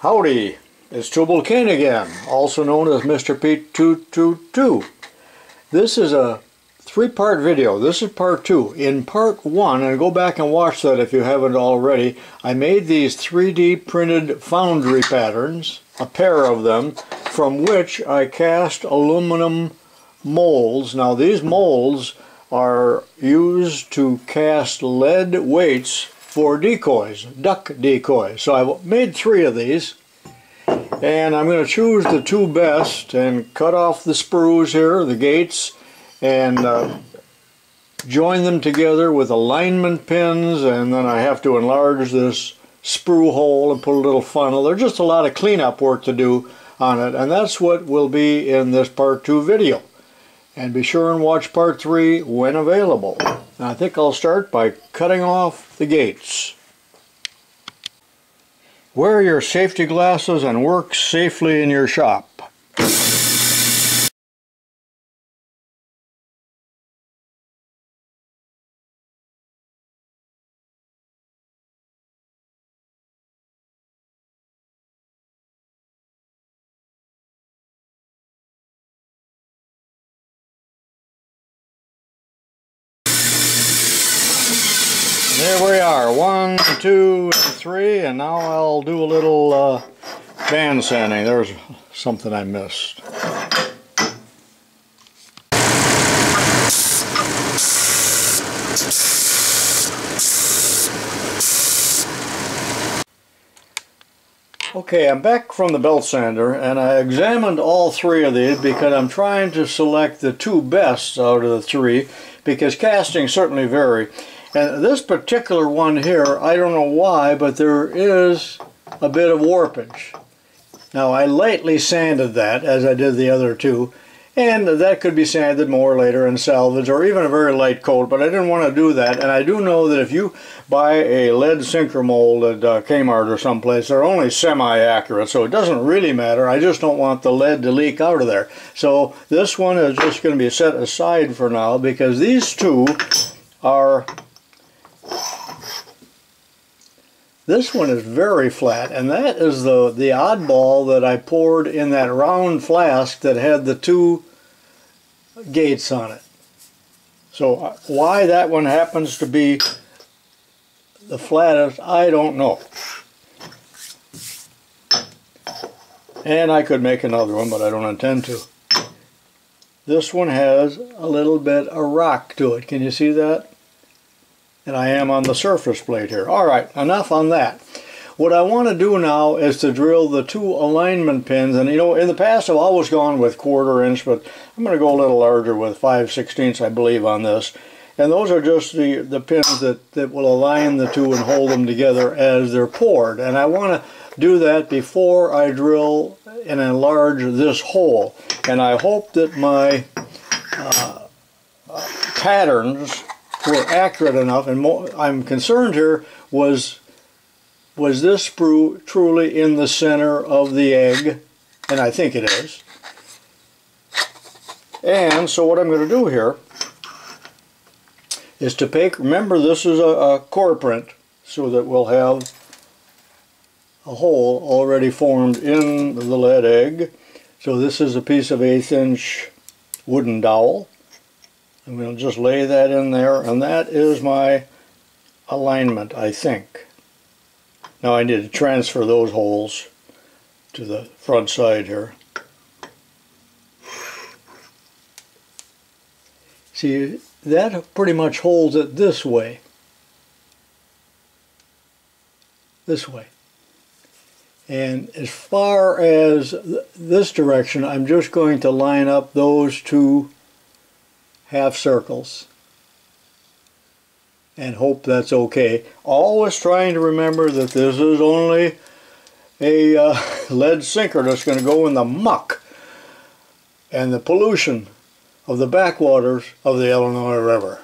Howdy, it's Tubal-Cain again, also known as Mr. Pete 222. This is a three-part video. This is part two. In part one, and go back and watch that if you haven't already, I made these 3D printed foundry patterns, a pair of them, from which I cast aluminum molds. Now these molds are used to cast lead weights for decoys, duck decoys. So I've made three of these and I'm going to choose the two best and cut off the sprues here, the gates, and uh, join them together with alignment pins and then I have to enlarge this sprue hole and put a little funnel. There's just a lot of cleanup work to do on it and that's what will be in this part 2 video. And be sure and watch part 3 when available. I think I'll start by cutting off the gates. Wear your safety glasses and work safely in your shop. Two, and three, and now I'll do a little uh, band sanding. There's something I missed. Okay, I'm back from the belt sander and I examined all three of these because I'm trying to select the two best out of the three because castings certainly vary. And this particular one here, I don't know why, but there is a bit of warpage. Now I lightly sanded that as I did the other two, and that could be sanded more later and salvaged or even a very light coat, but I didn't want to do that. And I do know that if you buy a lead sinker mold at uh, Kmart or someplace, they're only semi-accurate, so it doesn't really matter. I just don't want the lead to leak out of there. So this one is just going to be set aside for now because these two are this one is very flat, and that is the, the oddball that I poured in that round flask that had the two gates on it. So uh, why that one happens to be the flattest, I don't know. And I could make another one, but I don't intend to. This one has a little bit of rock to it. Can you see that? And I am on the surface plate here. Alright, enough on that. What I want to do now is to drill the two alignment pins, and you know, in the past I've always gone with quarter inch, but I'm going to go a little larger with 5 16ths I believe on this. And those are just the, the pins that, that will align the two and hold them together as they're poured. And I want to do that before I drill and enlarge this hole. And I hope that my uh, uh, patterns were accurate enough, and I'm concerned here was was this sprue truly in the center of the egg, and I think it is. And so what I'm going to do here is to take, remember this is a, a core print, so that we'll have a hole already formed in the lead egg. So this is a piece of eighth inch wooden dowel. Going to just lay that in there and that is my alignment I think. Now I need to transfer those holes to the front side here. See that pretty much holds it this way. This way. And as far as th this direction, I'm just going to line up those two half circles and hope that's okay. Always trying to remember that this is only a uh, lead sinker that's going to go in the muck and the pollution of the backwaters of the Illinois River.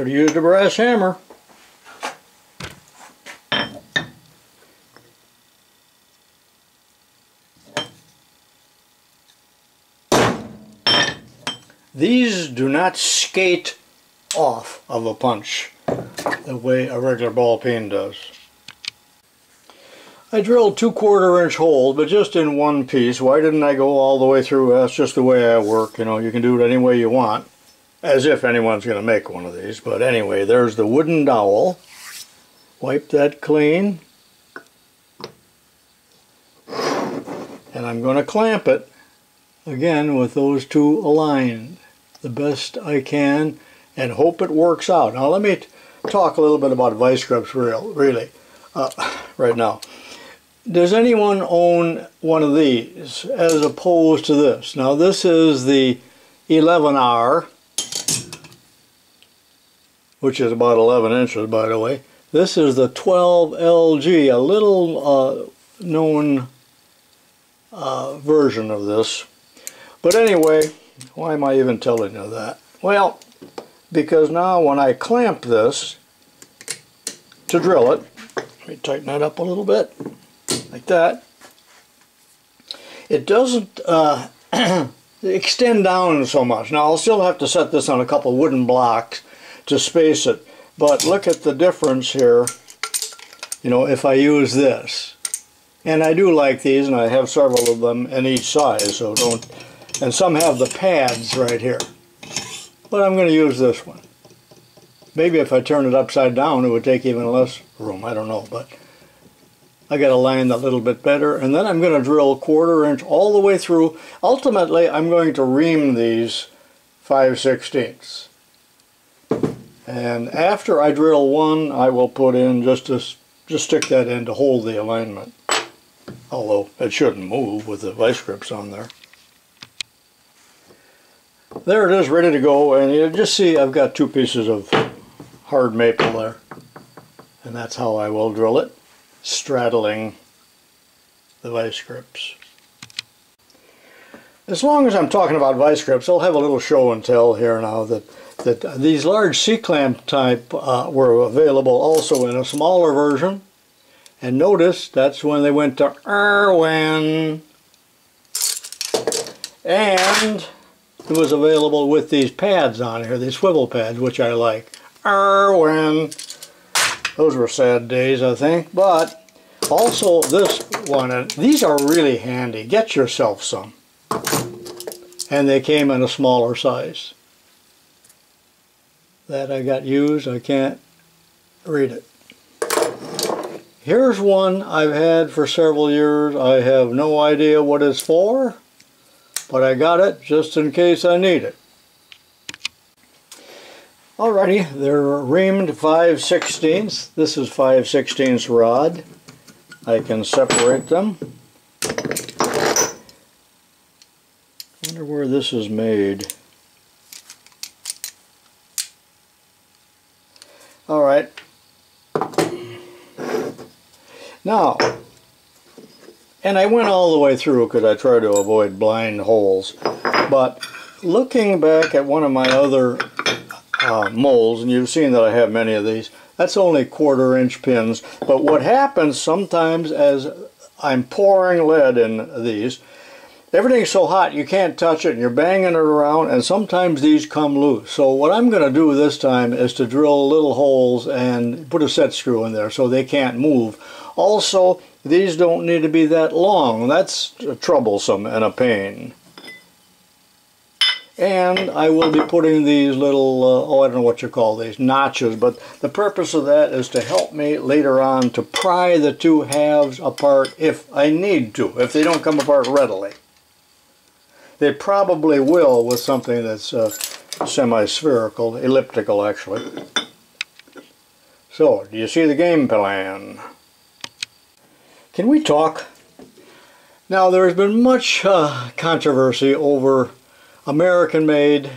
Should have used a brass hammer. These do not skate off of a punch the way a regular ball peen does. I drilled two quarter inch holes, but just in one piece. Why didn't I go all the way through? That's just the way I work. You know, you can do it any way you want. As if anyone's going to make one of these. But anyway, there's the wooden dowel. Wipe that clean. And I'm going to clamp it again with those two aligned the best I can and hope it works out. Now let me talk a little bit about vice grips real, really uh, right now. Does anyone own one of these as opposed to this? Now this is the 11R which is about 11 inches by the way. This is the 12LG, a little uh, known uh, version of this. But anyway, why am I even telling you that? Well, because now when I clamp this to drill it, let me tighten that up a little bit, like that, it doesn't uh, extend down so much. Now I'll still have to set this on a couple wooden blocks to space it, but look at the difference here, you know, if I use this. And I do like these, and I have several of them in each size, so don't and some have the pads right here. But I'm going to use this one. Maybe if I turn it upside down it would take even less room, I don't know, but I got to line that a little bit better and then I'm going to drill quarter inch all the way through. Ultimately I'm going to ream these 5 sixteenths. And after I drill one I will put in just to just stick that in to hold the alignment. Although it shouldn't move with the vice grips on there there it is ready to go and you just see I've got two pieces of hard maple there and that's how I will drill it straddling the vice grips. As long as I'm talking about vice grips I'll have a little show and tell here now that that these large C-clamp type uh, were available also in a smaller version and notice that's when they went to Irwin and it was available with these pads on here, these swivel pads, which I like. Irwin. Those were sad days, I think. But also this one, these are really handy. Get yourself some. And they came in a smaller size. That I got used, I can't read it. Here's one I've had for several years. I have no idea what it's for but I got it just in case I need it. Alrighty, they're reamed 5 16 This is 5 16 rod. I can separate them. Wonder where this is made. Alright. Now, and I went all the way through because I try to avoid blind holes. But looking back at one of my other uh, molds, and you've seen that I have many of these, that's only quarter inch pins. But what happens sometimes as I'm pouring lead in these, everything's so hot you can't touch it and you're banging it around and sometimes these come loose. So what I'm going to do this time is to drill little holes and put a set screw in there so they can't move. Also, these don't need to be that long. That's troublesome and a pain. And I will be putting these little, uh, oh I don't know what you call these, notches, but the purpose of that is to help me later on to pry the two halves apart if I need to, if they don't come apart readily. They probably will with something that's uh, semi-spherical, elliptical actually. So, do you see the game plan? Can we talk? Now there has been much uh, controversy over American made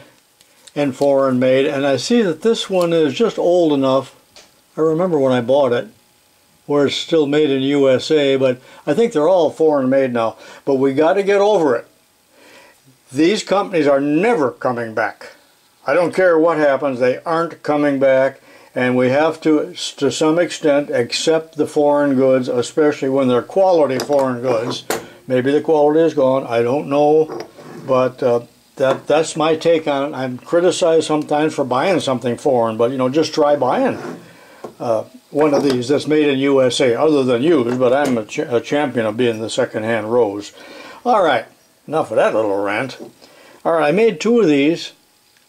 and foreign made and I see that this one is just old enough I remember when I bought it where it's still made in USA but I think they're all foreign made now but we got to get over it these companies are never coming back I don't care what happens they aren't coming back and we have to, to some extent, accept the foreign goods, especially when they're quality foreign goods. Maybe the quality is gone, I don't know, but uh, that that's my take on it. I'm criticized sometimes for buying something foreign, but you know, just try buying uh, one of these that's made in USA, other than used. But I'm a, ch a champion of being the secondhand rose. All right, enough of that little rant. All right, I made two of these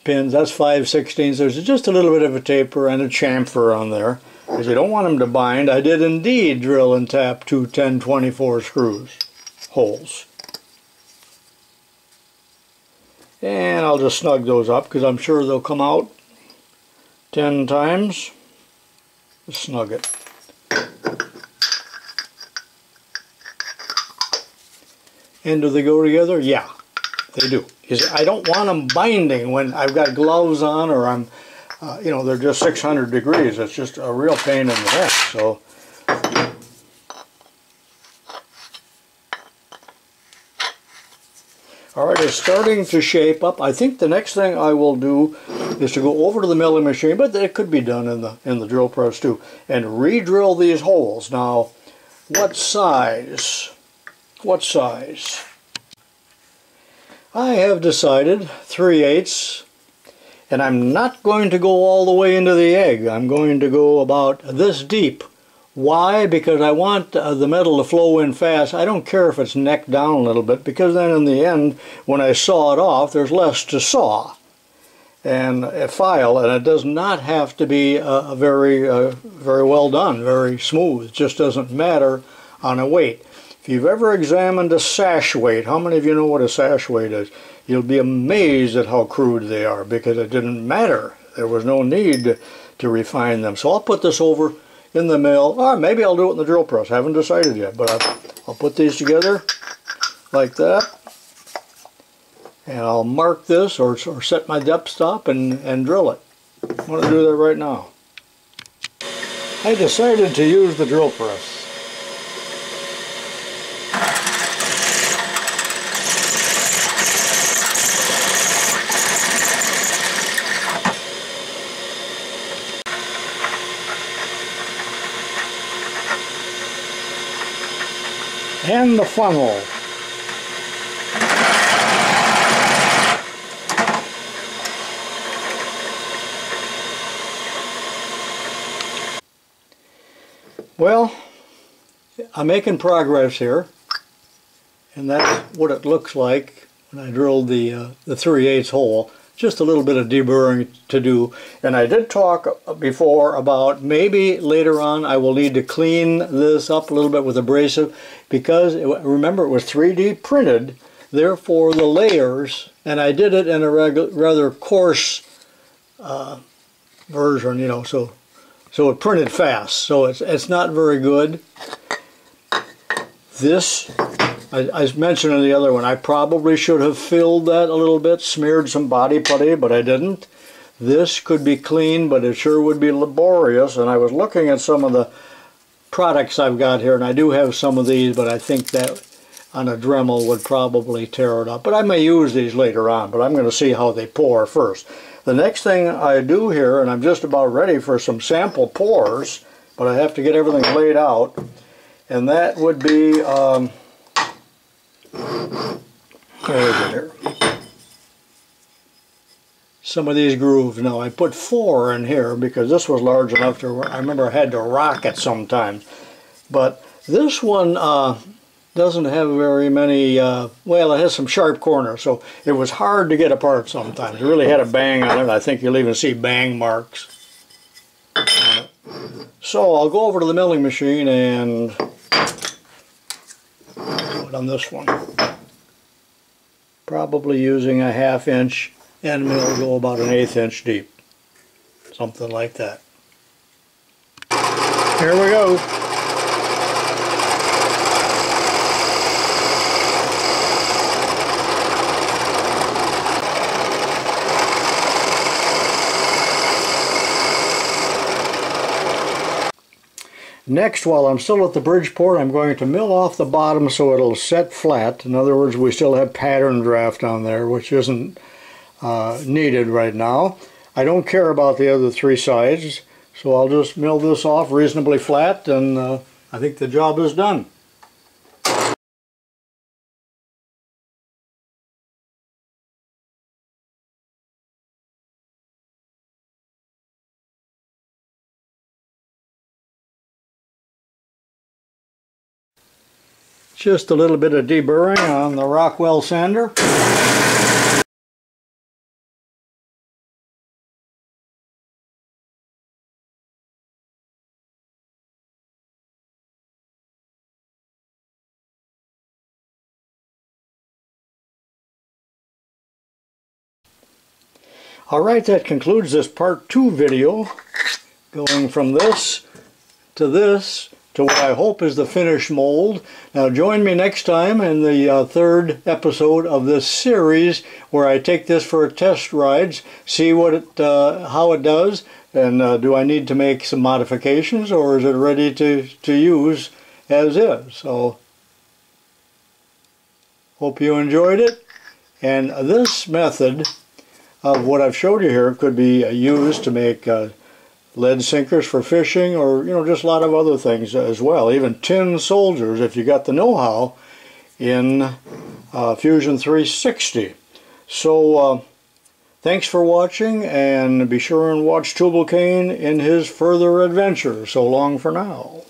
pins. That's 5 16 There's just a little bit of a taper and a chamfer on there because you don't want them to bind. I did indeed drill and tap two 1024 screws holes. And I'll just snug those up because I'm sure they'll come out 10 times. Snug it. And do they go together? Yeah, they do. I don't want them binding when I've got gloves on or I'm, uh, you know, they're just 600 degrees. It's just a real pain in the neck. So All right, it's starting to shape up. I think the next thing I will do is to go over to the milling machine, but it could be done in the in the drill press too, and re-drill these holes. Now, what size? What size? I have decided 3 eighths, and I'm not going to go all the way into the egg. I'm going to go about this deep why? Because I want uh, the metal to flow in fast. I don't care if it's neck down a little bit because then in the end, when I saw it off, there's less to saw and a file, and it does not have to be uh, very, uh, very well done, very smooth. It just doesn't matter on a weight. If you've ever examined a sash weight, how many of you know what a sash weight is? You'll be amazed at how crude they are because it didn't matter. There was no need to refine them. So I'll put this over in the mill, or maybe I'll do it in the drill press. I haven't decided yet, but I'll, I'll put these together like that. And I'll mark this or, or set my depth stop and, and drill it. I'm going to do that right now. I decided to use the drill press. And the funnel. Well, I'm making progress here, and that's what it looks like when I drilled the, uh, the 3 8 hole just a little bit of deburring to do. And I did talk before about maybe later on I will need to clean this up a little bit with abrasive because it, remember it was 3D printed therefore the layers and I did it in a rather coarse uh, version you know so so it printed fast so it's, it's not very good this I, I, mentioned in the other one, I probably should have filled that a little bit, smeared some body putty, but I didn't. This could be clean, but it sure would be laborious, and I was looking at some of the products I've got here, and I do have some of these, but I think that on a Dremel would probably tear it up. But I may use these later on, but I'm going to see how they pour first. The next thing I do here, and I'm just about ready for some sample pours, but I have to get everything laid out, and that would be... Um, there. Some of these grooves now. I put four in here because this was large enough to, I remember I had to rock it sometimes. But this one uh, doesn't have very many, uh, well it has some sharp corners so it was hard to get apart sometimes. It really had a bang on it. I think you'll even see bang marks So I'll go over to the milling machine and on this one probably using a half inch and mill go about an eighth inch deep. Something like that. Here we go. Next, while I'm still at the Bridgeport, I'm going to mill off the bottom so it'll set flat. In other words, we still have pattern draft on there, which isn't uh, needed right now. I don't care about the other three sides, so I'll just mill this off reasonably flat, and uh, I think the job is done. Just a little bit of deburring on the Rockwell sander. Alright, that concludes this part 2 video, going from this to this to what I hope is the finished mold. Now join me next time in the uh, third episode of this series where I take this for a test rides, see what it, uh, how it does, and uh, do I need to make some modifications or is it ready to, to use as is. So hope you enjoyed it. And this method of what I've showed you here could be uh, used to make uh, lead sinkers for fishing or you know just a lot of other things as well. Even tin soldiers if you got the know-how in uh, Fusion 360 so uh, thanks for watching and be sure and watch Tubal-Cain in his further adventure so long for now